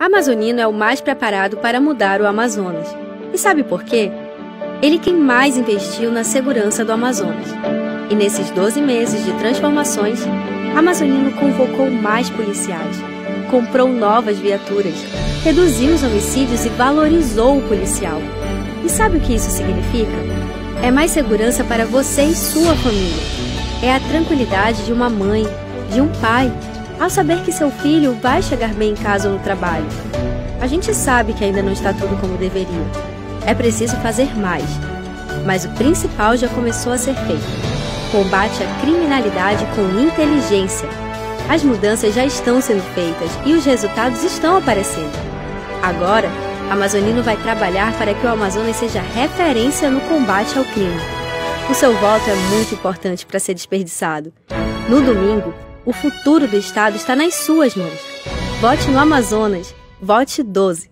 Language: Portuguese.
Amazonino é o mais preparado para mudar o Amazonas. E sabe por quê? Ele quem mais investiu na segurança do Amazonas. E nesses 12 meses de transformações, Amazonino convocou mais policiais, comprou novas viaturas, reduziu os homicídios e valorizou o policial. E sabe o que isso significa? É mais segurança para você e sua família. É a tranquilidade de uma mãe, de um pai, ao saber que seu filho vai chegar bem em casa ou no trabalho. A gente sabe que ainda não está tudo como deveria. É preciso fazer mais. Mas o principal já começou a ser feito. Combate à criminalidade com inteligência. As mudanças já estão sendo feitas e os resultados estão aparecendo. Agora, Amazonino vai trabalhar para que o Amazonas seja referência no combate ao crime. O seu voto é muito importante para ser desperdiçado. No domingo, o futuro do Estado está nas suas mãos. Vote no Amazonas. Vote 12.